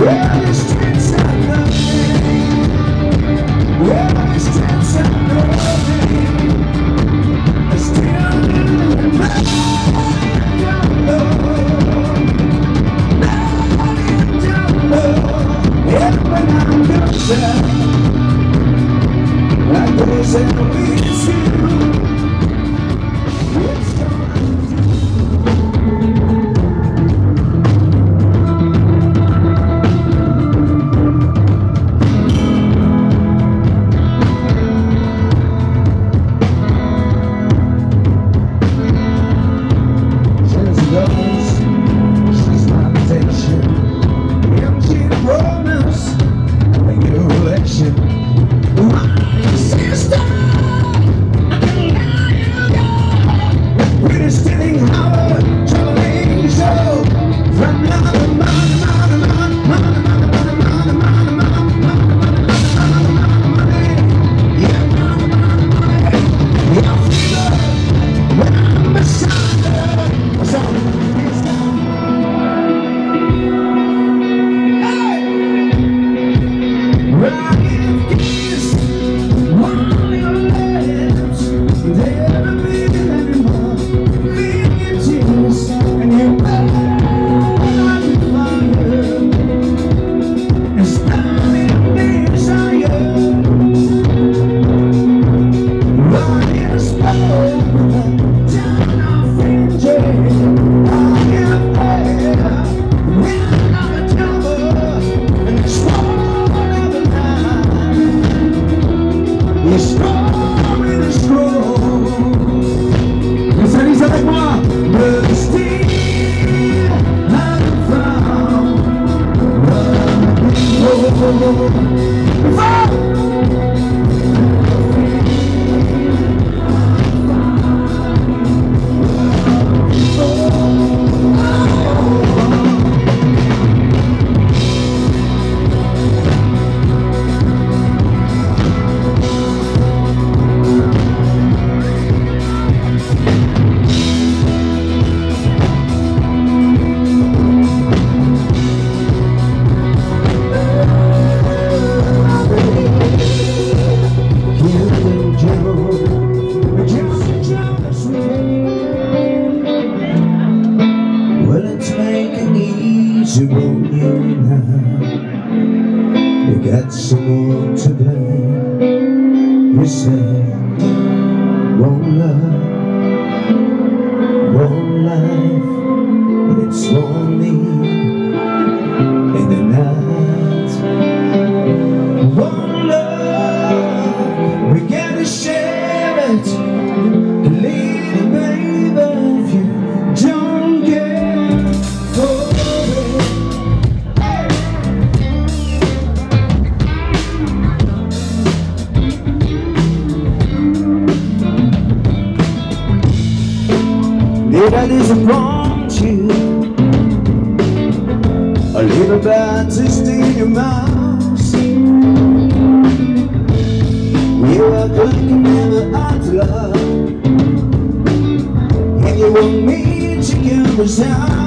Yeah, Oh, miserable you now You got someone to blame You say, won't love, won't life But it's wrong That is I you. you little bad taste in your mouth. You are good to never out love And you want me to give a out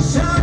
Shine.